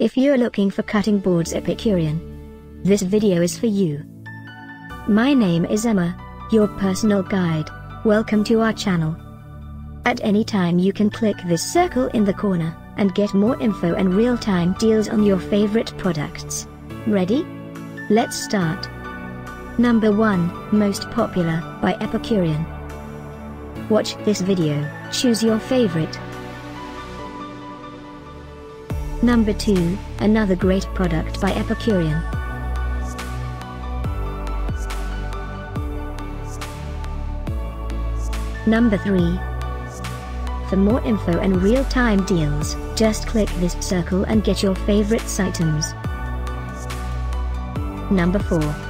If you're looking for cutting boards Epicurean, this video is for you. My name is Emma, your personal guide. Welcome to our channel. At any time you can click this circle in the corner, and get more info and real-time deals on your favorite products. Ready? Let's start. Number 1, Most Popular, by Epicurean. Watch this video, choose your favorite. Number 2, another great product by Epicurean. Number 3. For more info and real-time deals, just click this circle and get your favorites items. Number 4.